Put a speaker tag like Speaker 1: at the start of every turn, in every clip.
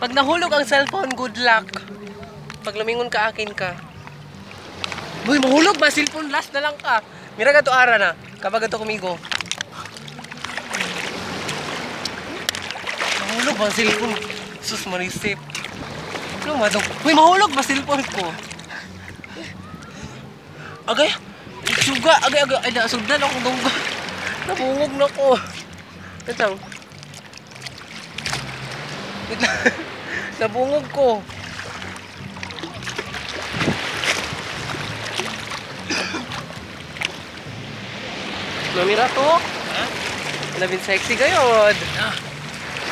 Speaker 1: Pag nahulog ang cellphone, good luck. Pag lumingon ka, akin ka. Boy, mahulog ba? Cellphone, last na lang ka. Mira ka ara na. Kapag ito kumigo. Mahulog ba ang cellphone? Sus, marisip. Ano madong? Boy, mahulog ba cellphone ko? Agay, suga, agay, agay, ay, nasugdan akong dungga. Nabungog na ko. Lang. Nabungog ko. Namira to?
Speaker 2: Ha?
Speaker 1: Labing sexy kayo.
Speaker 2: Ah.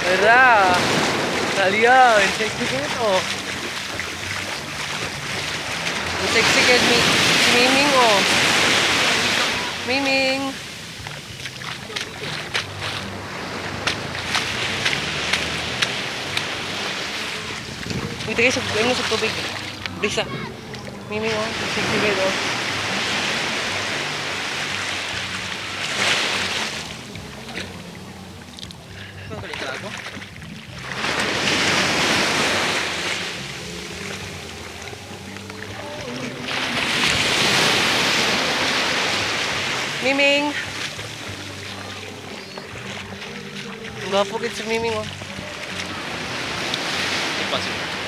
Speaker 1: Tara. Talia, sexy kayo to. Sexy kayo ni. Miming. Uite că e nu sub tubig. Brisa. Mimi, o, se
Speaker 2: chive do.
Speaker 1: Miming. Gapok it's Miming oh.
Speaker 2: Impossible.